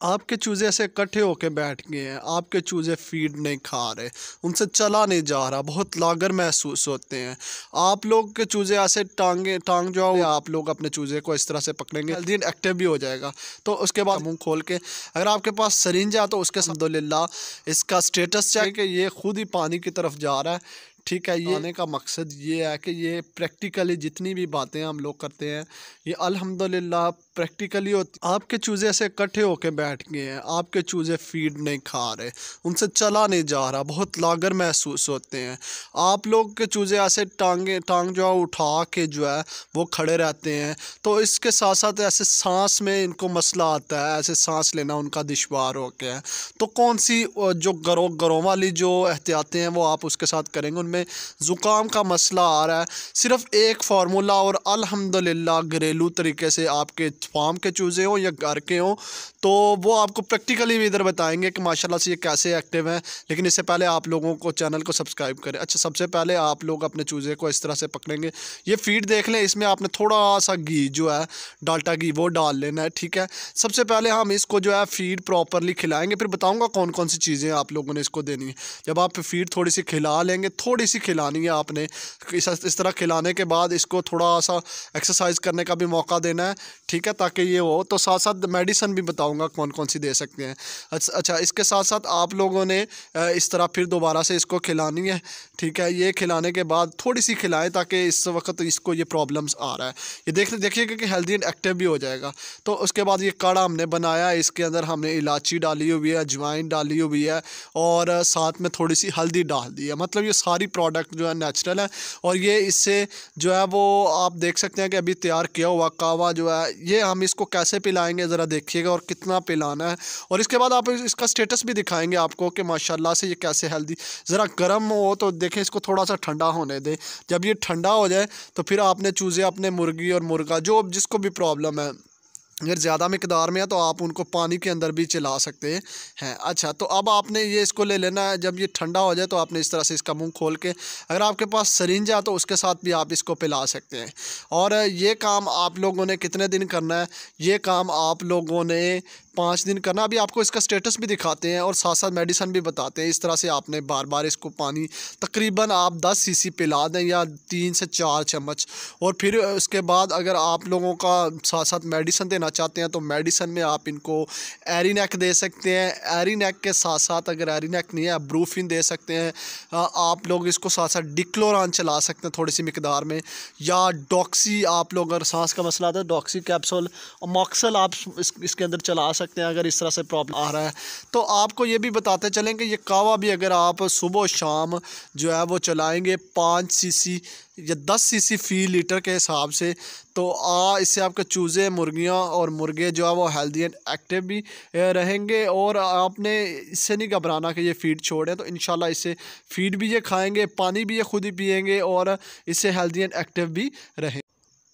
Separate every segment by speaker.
Speaker 1: आपके चूज़े ऐसे इकट्ठे होकर बैठ गए हैं, आपके चूज़े फ़ीड नहीं खा रहे, उनसे चला नहीं जा रहा, बहुत लागर महसूस होते हैं। आप लोग के चूज़े ऐसे टांगे, टांग जाओ आप लोग अपने चूज़े को इस तरह से पकड़ेंगे, जल्दी एक्टिव भी हो जाएगा। तो उसके बाद मुँह खोल के, अगर आपके पास सरिंज है तो उसके अलहमदिल्ला इसका स्टेटस चाहिए कि ये खुद ही पानी की तरफ़ जा रहा है। ठीक है ये आने का मकसद ये है कि ये प्रैक्टिकली जितनी भी बातें हम लोग करते हैं ये अल्हम्दुलिल्लाह प्रैक्टिकली होती आपके चूज़े ऐसे इकट्ठे होके बैठ गए हैं आपके चूज़े फ़ीड नहीं खा रहे उनसे चला नहीं जा रहा बहुत लागर महसूस होते हैं। आप लोग के चूज़े ऐसे टांगे टांग जो है उठा के जो है वो खड़े रहते हैं तो इसके साथ साथ ऐसे सांस में इनको मसला आता है ऐसे सांस लेना उनका दुशवार हो गया है। तो कौन सी जो गरों गरों वाली जो एहतियातें हैं वो आप उसके साथ करेंगे उनमें ज़ुकाम का मसला आ रहा है। सिर्फ़ एक फार्मूला और अल्हम्दुलिल्लाह घरेलू तरीके से आपके फार्म के चूज़े हों या घर के हों तो वो आपको प्रैक्टिकली भी इधर बताएँगे कि माशाल्लाह से ये कैसे एक्टिव हैं। लेकिन इससे पहले आप लोगों को चैनल को सब्सक्राइब करें। अच्छा सबसे पहले आप लोग अपने चूज़े को इस तरह से पकड़ेंगे। ये फ़ीड देख लें, इसमें आपने थोड़ा सा घी जो है, डाल्टा घी वो डाल लेना है, ठीक है? सबसे पहले हम इसको जो है फ़ीड प्रॉपरली खिलाएँगे। फिर बताऊँगा कौन कौन सी चीज़ें आप लोगों ने इसको देनी है। जब आप फ़ीड थोड़ी सी खिला लेंगे, थोड़ी सी खिलानी है आपने। इस, इस तरह खिलाने के बाद इसको थोड़ा सा एक्सरसाइज करने का भी मौका देना है ठीक है ताकि ये हो। तो साथ साथ मेडिसन भी बताऊँगा कौन कौन सी दे सकते हैं। अच्छा इसके साथ साथ आप लोगों ने इस तरह फिर दोबारा से इसको खिलानी है ठीक है। ये खिलाने के बाद थोड़ी सी खिलाएँ ताकि इस वक्त इसको ये प्रॉब्लम्स आ रहा है। ये देख देखिएगा कि हेल्दी एंड एक्टिव भी हो जाएगा। तो उसके बाद ये काढ़ा हमने बनाया इसके अंदर हमने इलायची डाली हुई है अजवाइन डाली हुई है और साथ में थोड़ी सी हल्दी डाल दी है। मतलब ये सारी प्रोडक्ट जो है नेचुरल है और ये इससे जो है वो आप देख सकते हैं कि अभी तैयार किया हुआ कावा जो है, ये हम इसको कैसे पिलाएँगे ज़रा देखिएगा और कितना पिलाना है। और इसके बाद आप इसका स्टेटस भी दिखाएँगे आपको कि माशाल्लाह से ये कैसे हेल्दी ज़रा गर्म हो तो देखें इसको थोड़ा सा ठंडा होने दें। जब ये ठंडा हो जाए तो फिर आपने चूज़े अपने मुर्गी और मुर्गा, जो जिसको भी प्रॉब्लम है अगर ज़्यादा मकदार में है तो आप उनको पानी के अंदर भी चला सकते हैं। अच्छा तो अब आपने ये इसको ले लेना है। जब ये ठंडा हो जाए तो आपने इस तरह से इसका मुँह खोल के, अगर आपके पास सरिंज है तो उसके साथ भी आप इसको पिला सकते हैं। और ये काम आप लोगों ने कितने दिन करना है? ये काम आप लोगों ने पाँच दिन करना अभी आपको इसका स्टेटस भी दिखाते हैं और साथ साथ मेडिसन भी बताते हैं। इस तरह से आपने बार बार इसको पानी तकरीबन आप दस सी पिला दें या तीन से चार चम्मच। और फिर उसके बाद अगर आप लोगों का साथ साथ मेडिसन देना चाहते हैं तो मेडिसन में आप इनको एरीनेक दे सकते हैं। एरीनेक के साथ साथ अगर एरीनेक नहीं है ब्रूफिन दे सकते हैं। आप लोग इसको साथ साथ डिक्लोरान चला सकते हैं थोड़ी सी मकदार में। या डॉक्सी आप लोग अगर सांस का मसला आता है डॉक्सी कैप्सूल मॉक्सल आप इस, इसके अंदर चला सकते सकते हैं अगर इस तरह से प्रॉब्लम आ रहा है। तो आपको ये भी बताते चलें कि ये कावा भी अगर आप सुबह शाम जो है वो चलाएँगे पाँच सी या दस सी फ़ी लीटर के हिसाब से तो आ, इससे आपके चूज़े, मुर्गियाँ और मुर्गे जो है वो हेल्दी एंड एक्टिव भी रहेंगे। और आपने इससे नहीं घबराना कि ये फ़ीड छोड़ें तो इन इससे फ़ीड भी ये खाएँगे, पानी भी ये खुद ही पियेंगे और इससे हेल्दी एंड एक्टिव भी रहें।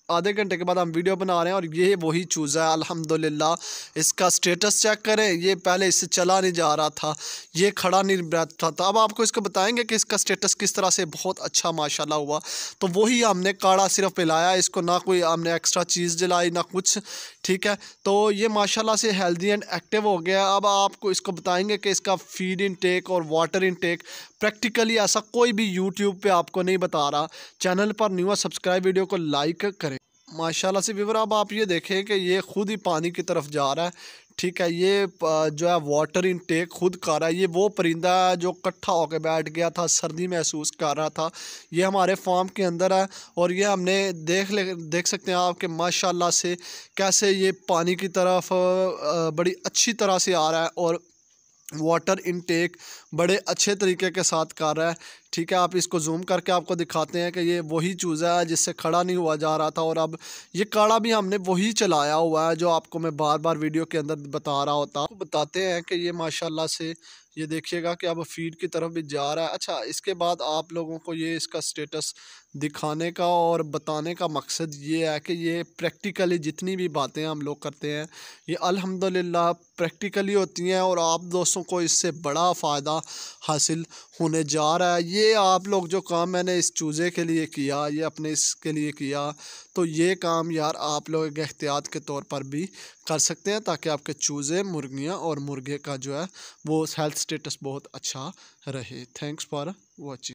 Speaker 1: आधे घंटे के बाद हम वीडियो बना रहे हैं और ये वही चूज़ा है, अल्हम्दुलिल्लाह। इसका स्टेटस चेक करें, ये पहले इससे चला नहीं जा रहा था, ये खड़ा नहीं रहता था। अब आपको इसको बताएँगे कि इसका स्टेटस किस तरह से बहुत अच्छा माशाल्लाह, हुआ। तो वही हमने काढ़ा सिर्फ़ पिलाया, इसको ना कोई हमने एक्स्ट्रा चीज़ जलाई, ना कुछ, ठीक है? तो ये माशाल्लाह से हेल्दी एंड एक्टिव हो गया। अब आपको इसको बताएँगे कि इसका फ़ीड इनटेक और वाटर इनटेक प्रैक्टिकली ऐसा कोई भी यूट्यूब पर आपको नहीं बता रहा। चैनल पर न्यू सब्सक्राइब वीडियो को लाइक करें। माशाल्लाह से विवर अब आप ये देखें कि ये खुद ही पानी की तरफ़ जा रहा है। ठीक है, ये जो है वाटर इनटेक खुद कर रहा है। ये वो परिंदा है जो इकट्ठा होकर बैठ गया था, सर्दी महसूस कर रहा था। ये हमारे फार्म के अंदर है और ये हमने देख ले, देख सकते हैं आप कि माशाल्लाह से कैसे ये पानी की तरफ़ बड़ी अच्छी तरह से आ रहा है और वाटर इनटेक बड़े अच्छे तरीके के साथ कर रहा है। ठीक है, आप इसको जूम करके आपको दिखाते हैं कि ये वही चूज़ा है जिससे खड़ा नहीं हुआ जा रहा था और अब ये काढ़ा भी हमने वही चलाया हुआ है जो आपको मैं बार बार वीडियो के अंदर बता रहा होता बताते हैं कि ये माशाल्लाह से ये देखिएगा कि अब फ़ीड की तरफ़ भी जा रहा है। अच्छा इसके बाद आप लोगों को ये इसका स्टेटस दिखाने का और बताने का मकसद ये है कि ये प्रैक्टिकली जितनी भी बातें हम लोग करते हैं, ये अल्हम्दुलिल्लाह प्रैक्टिकली होती हैं और आप दोस्तों को इससे बड़ा फ़ायदा हासिल होने जा रहा है। ये आप लोग जो काम मैंने इस चूज़े के लिए किया, ये अपने इसके लिए किया तो ये काम यार आप लोग एक एहतियात के तौर पर भी कर सकते हैं ताकि आपके चूज़े, मुर्गियाँ और मुर्गे का जो है, वो हेल्थ स्टेटस बहुत अच्छा रहे। Thanks for watching